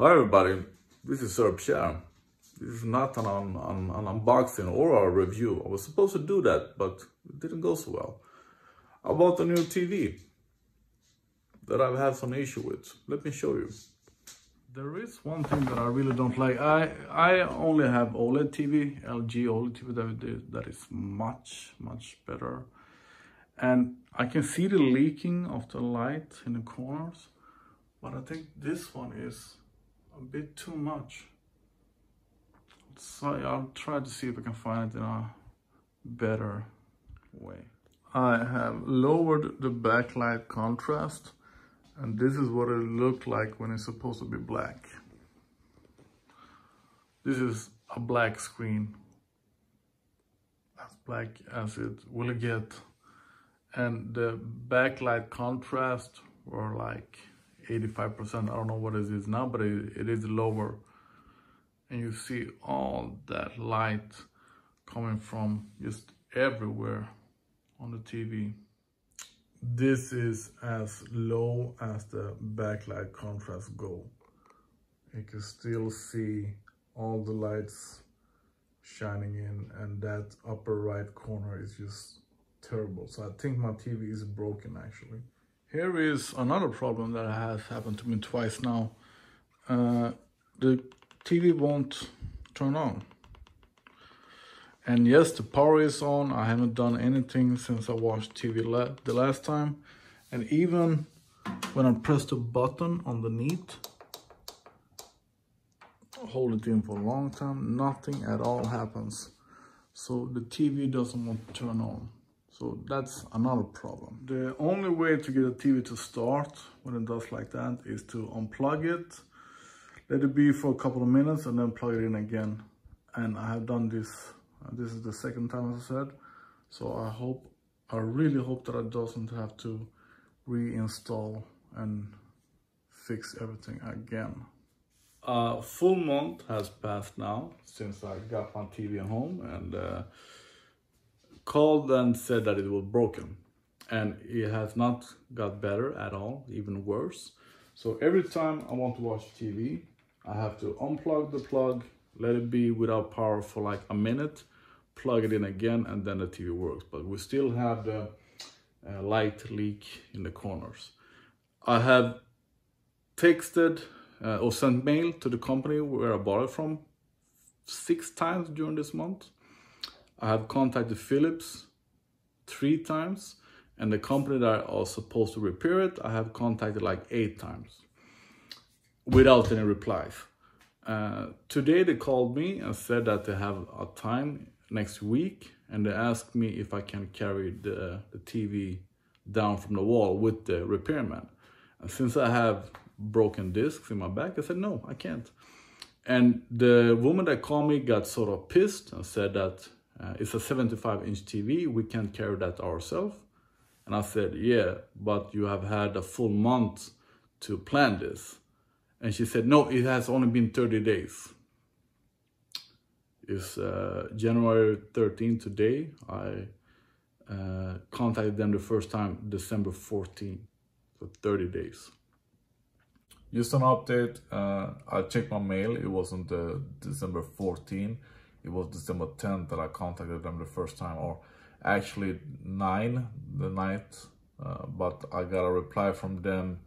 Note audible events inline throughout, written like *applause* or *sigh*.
Hi everybody, this is Sir Pierre. This is not an, an, an, unboxing or a review. I was supposed to do that, but it didn't go so well. I bought a new TV that I've had some issue with. Let me show you. There is one thing that I really don't like. I I only have OLED TV, LG OLED TV that, that is much, much better. And I can see the leaking of the light in the corners, but I think this one is a bit too much. So I'll try to see if I can find it in a better way. I have lowered the backlight contrast and this is what it looked like when it's supposed to be black. This is a black screen. As black as it will get. And the backlight contrast were like 85%. I don't know what it is now, but it, it is lower. And you see all that light coming from just everywhere on the TV. This is as low as the backlight contrast go. You can still see all the lights shining in and that upper right corner is just terrible. So I think my TV is broken actually. Here is another problem that has happened to me twice now. Uh, the TV won't turn on. And yes, the power is on. I haven't done anything since I watched TV la the last time. And even when I press the button underneath, hold it in for a long time, nothing at all happens. So the TV doesn't want to turn on. So that's another problem. The only way to get a TV to start when it does like that is to unplug it, let it be for a couple of minutes and then plug it in again. And I have done this this is the second time, as I said. So I hope, I really hope that I doesn't have to reinstall and fix everything again. A full month has passed now since I got my TV at home and uh, called and said that it was broken and it has not got better at all, even worse. So every time I want to watch TV, I have to unplug the plug let it be without power for like a minute, plug it in again, and then the TV works. But we still have the uh, light leak in the corners. I have texted uh, or sent mail to the company where I bought it from six times during this month. I have contacted Philips three times and the company that are supposed to repair it, I have contacted like eight times without any replies. Uh, today they called me and said that they have a time next week and they asked me if I can carry the, the TV down from the wall with the repairman. And since I have broken discs in my back, I said, no, I can't. And the woman that called me got sort of pissed and said that uh, it's a 75 inch TV, we can't carry that ourselves. And I said, yeah, but you have had a full month to plan this. And she said, no, it has only been 30 days. It's uh, January 13 today. I uh, contacted them the first time December 14, so 30 days. Just an update, uh, I checked my mail, it wasn't uh, December 14, it was December 10th that I contacted them the first time, or actually 9 the night, uh, but I got a reply from them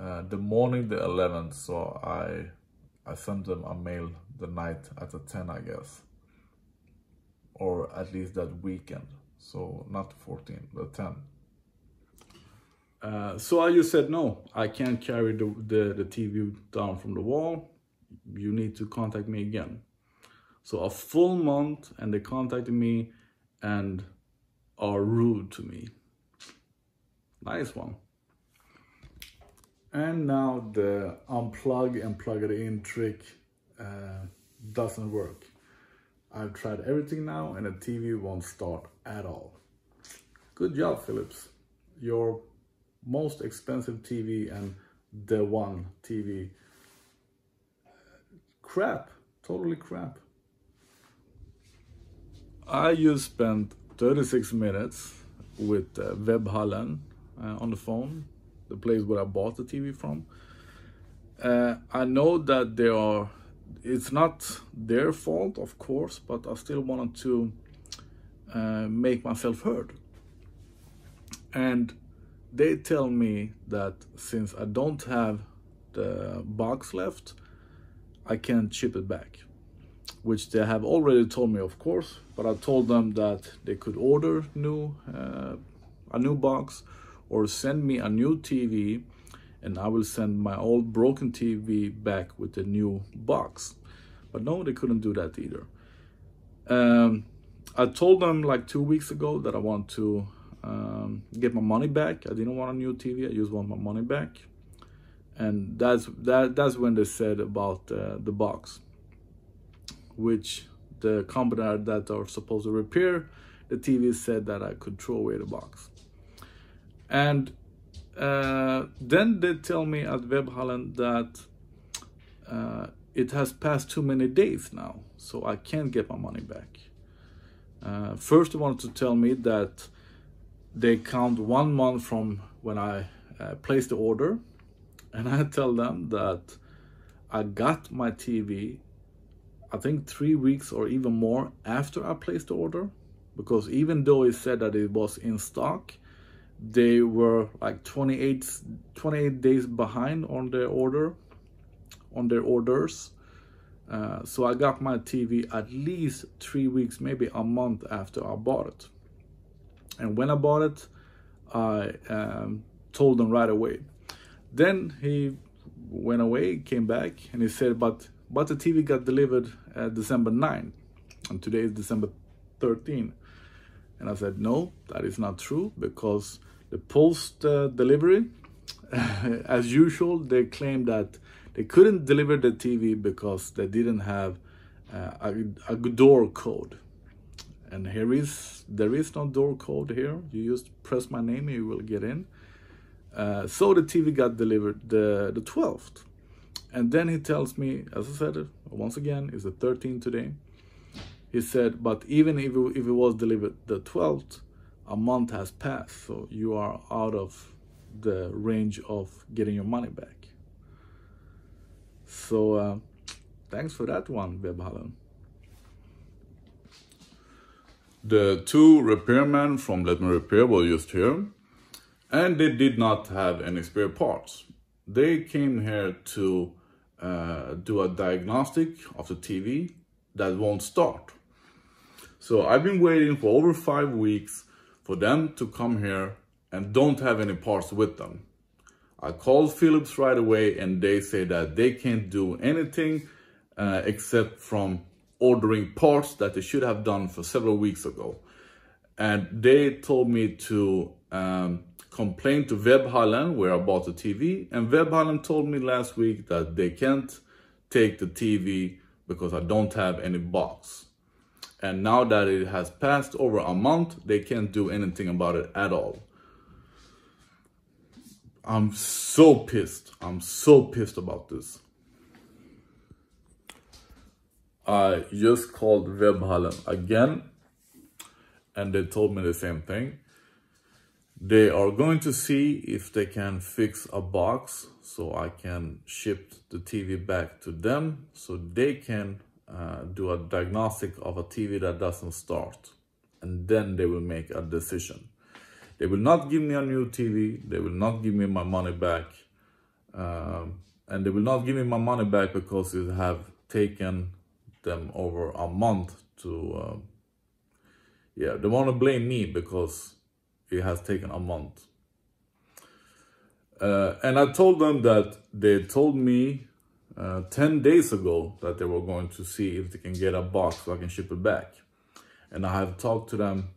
uh, the morning the 11th so i i sent them a mail the night at the 10 i guess or at least that weekend so not 14 but 10 uh, so I just said, no, I can't carry the, the, the TV down from the wall. You need to contact me again. So a full month and they contacted me and are rude to me. Nice one. And now the unplug and plug it in trick uh, doesn't work. I've tried everything now and the TV won't start at all. Good job, Philips. Your most expensive TV and the one TV. Crap, totally crap. I just spent 36 minutes with uh, Webhallen uh, on the phone the place where I bought the TV from. uh, I know that they are, it's not their fault, of course, but I still wanted to uh, make myself heard. And they tell me that since I don't have the box left, I can't ship it back, which they have already told me, of course, but I told them that they could order new uh, a new box or send me a new TV and I will send my old broken TV back with the new box. But no, they couldn't do that either. Um, I told them like two weeks ago that I want to um, get my money back. I didn't want a new TV. I just want my money back. And that's that. That's when they said about uh, the box, which the company that are supposed to repair the TV said that I could throw away the box. And uh, then they tell me at Webhallen that uh, it has passed too many days now, so I can't get my money back. Uh, first, they wanted to tell me that they count one month from when I uh, placed the order, and I tell them that I got my TV, I think three weeks or even more after I placed the order, because even though it said that it was in stock, they were like 28, 28 days behind on their order, on their orders. Uh, so I got my TV at least three weeks, maybe a month after I bought it. And when I bought it, I um, told them right away. Then he went away, came back, and he said, but, but the TV got delivered uh, December 9, and today is December 13. And I said, no, that is not true because the post uh, delivery, *laughs* as usual, they claim that they couldn't deliver the TV because they didn't have uh, a, a door code. And here is, there is no door code here. You just press my name you will get in. Uh, so the TV got delivered the, the 12th. And then he tells me, as I said, once again, it's the 13th today. He said, but even if it, if it was delivered the 12th, a month has passed, so you are out of the range of getting your money back. So uh, thanks for that one, Webhallen. The two repairmen from Let Me Repair were just here, and they did not have any spare parts. They came here to uh, do a diagnostic of the TV that won't start. So I've been waiting for over five weeks for them to come here and don't have any parts with them. I called Philips right away and they say that they can't do anything uh, except from ordering parts that they should have done for several weeks ago. And they told me to um, complain to Webhallen where I bought the TV. And Webhallen told me last week that they can't take the TV because I don't have any box. And now that it has passed over a month, they can't do anything about it at all. I'm so pissed. I'm so pissed about this. I just called Webhallen again and they told me the same thing. They are going to see if they can fix a box so I can ship the TV back to them so they can uh, do a diagnostic of a TV that doesn't start and then they will make a decision. They will not give me a new TV. They will not give me my money back. Um, and they will not give me my money back because it have taken them over a month to, uh, yeah, they want to blame me because it has taken a month. Uh, and I told them that they told me uh, 10 days ago that they were going to see if they can get a box so I can ship it back. And I have talked to them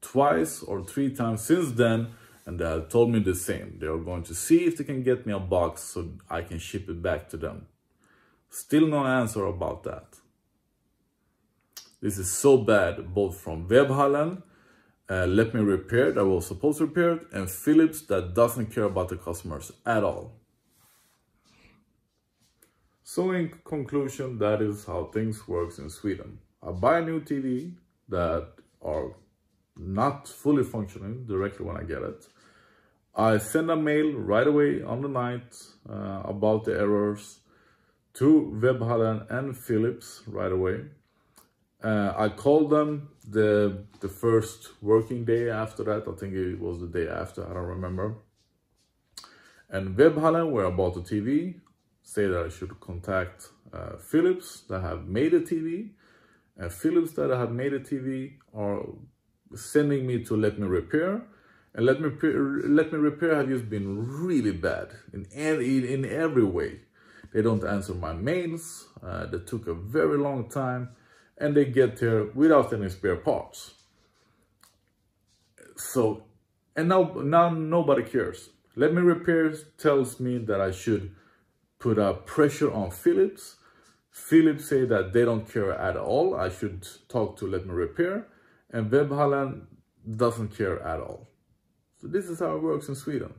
twice or three times since then and they have told me the same. They are going to see if they can get me a box so I can ship it back to them. Still no answer about that. This is so bad, both from Webhallen, uh, Let Me Repair that was supposed to repair it, and Philips that doesn't care about the customers at all. So in conclusion, that is how things works in Sweden. I buy a new TV that are not fully functioning directly when I get it. I send a mail right away on the night uh, about the errors to Webhallen and Philips right away. Uh, I called them the the first working day after that. I think it was the day after. I don't remember. And Webhallen were about the TV. Say that I should contact uh, Philips that have made a TV. And Philips that have made a TV are sending me to let me repair. And let me let me repair have just been really bad in in, in every way. They don't answer my mails. Uh, they took a very long time and they get there without any spare parts. So, and now, now nobody cares. Let Me Repair tells me that I should put a pressure on Philips. Philips say that they don't care at all. I should talk to Let Me Repair. And Webhallen doesn't care at all. So this is how it works in Sweden.